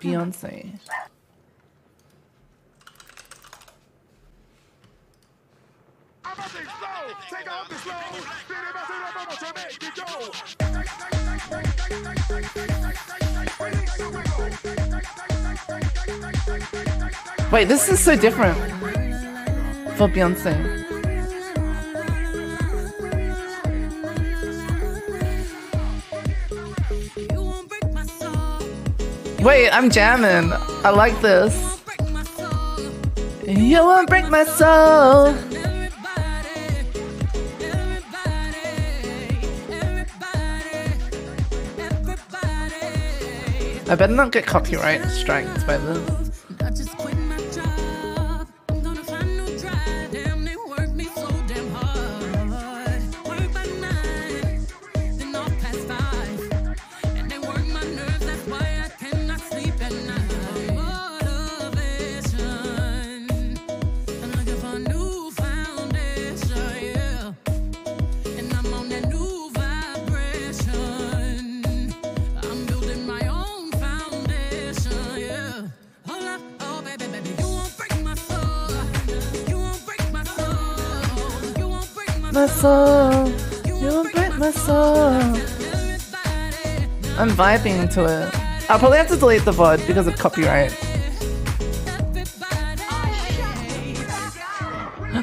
Beyonce. Wait, this is so different for Beyonce. Wait, I'm jamming. I like this. You won't break my soul. I better not get copyright strikes by this. My soul. You won't break my soul. I'm vibing to it. I'll probably have to delete the VOD because of copyright.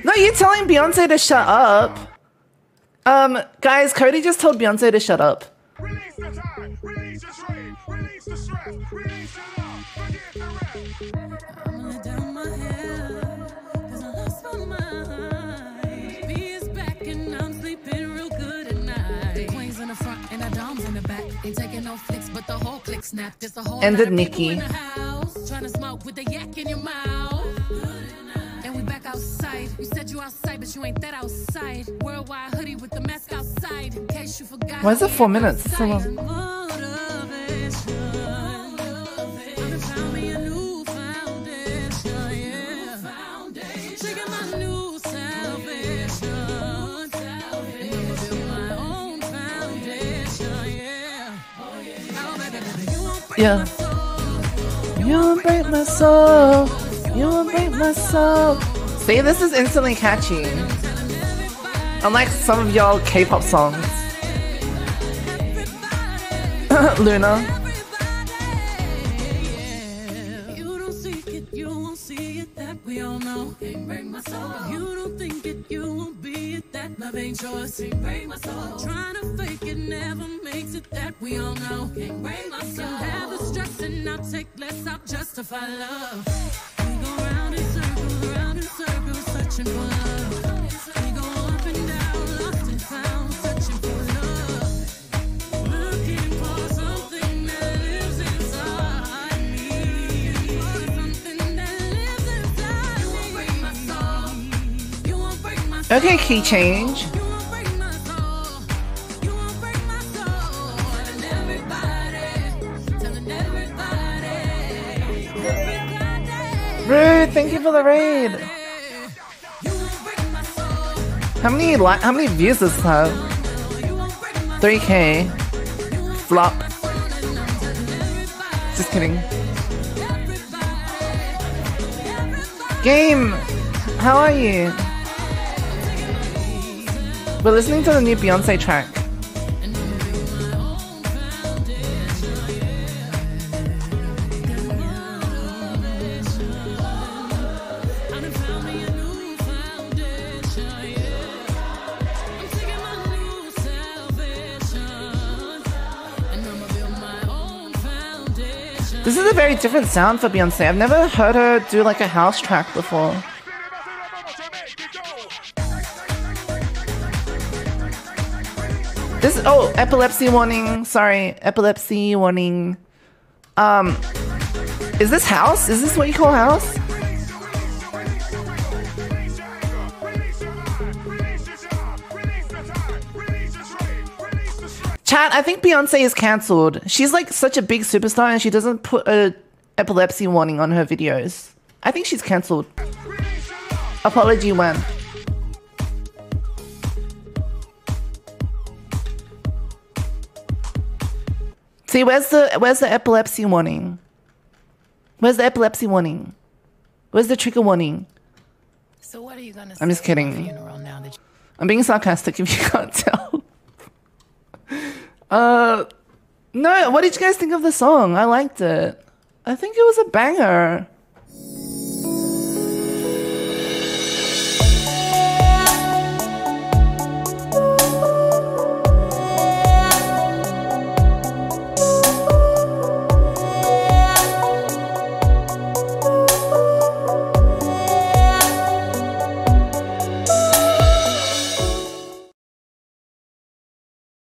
No, you're telling Beyonce to shut up. Um, guys, Cody just told Beyonce to shut up. Snap. There's a whole and the Nikki. Trying to smoke with the yak in your mouth. And we back outside. You said you outside, but you ain't that outside. Worldwide hoodie with the mask outside. In case you forgot. Why is it four minutes? So long. Yeah. You won't break my soul. You won't break my soul. See, this is instantly catchy. Unlike some of y'all K-pop songs. Luna. Love ain't yours. Can't break my soul. Trying to fake it never makes it that we all know. Can't break my soul. Can have the stress and I'll take less. I'll justify love. We go round in circles, round in circles, searching for love. We go Okay, key change. Rude, thank you for the raid. How many li how many views does this have? 3k. Flop. Just kidding. Game! How are you? We're listening to the new Beyonce track. This is a very different sound for Beyonce. I've never heard her do like a house track before. Oh epilepsy warning. Sorry, epilepsy warning. Um, is this house? Is this what you call house? Chat, I think Beyonce is cancelled. She's like such a big superstar and she doesn't put a epilepsy warning on her videos. I think she's cancelled. Apology when. See, where's the where's the epilepsy warning? Where's the epilepsy warning? Where's the trigger warning? So what are you gonna say? I'm just say at my kidding. I'm being sarcastic if you can't tell. uh, no, what did you guys think of the song? I liked it. I think it was a banger.